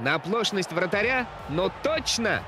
На оплошность вратаря, но точно!